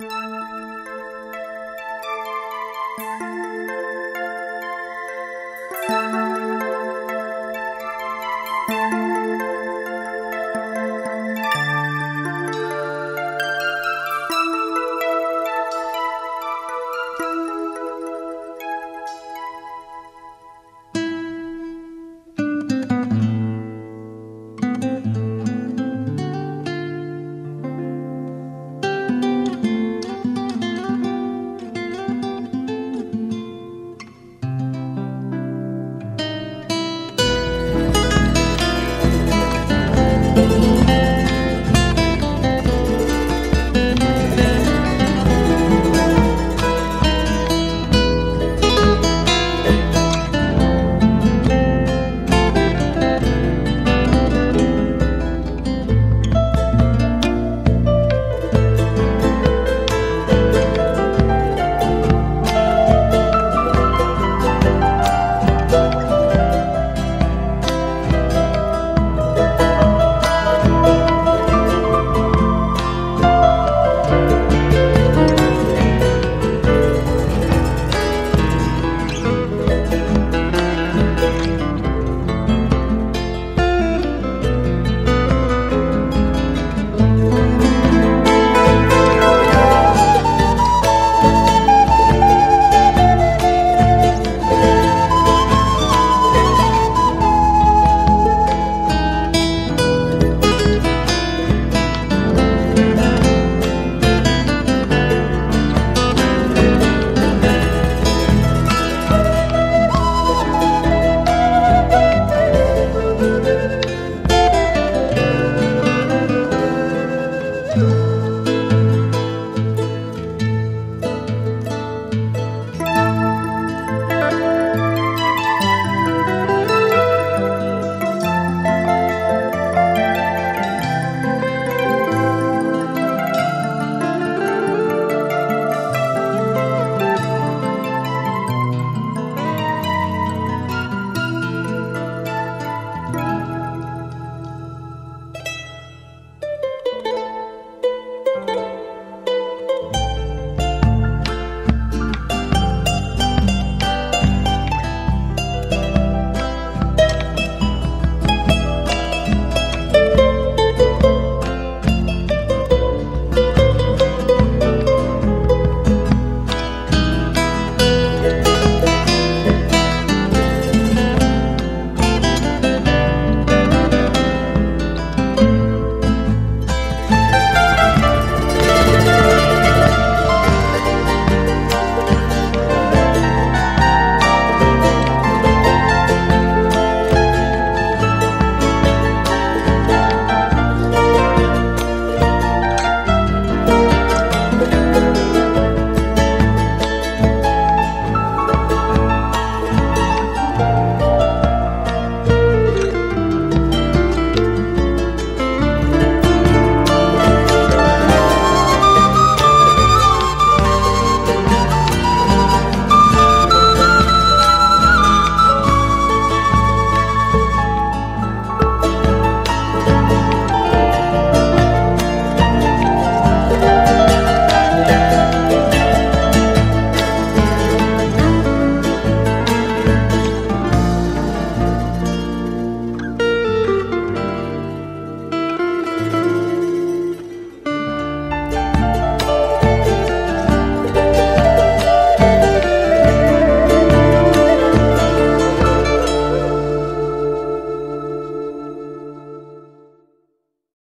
Música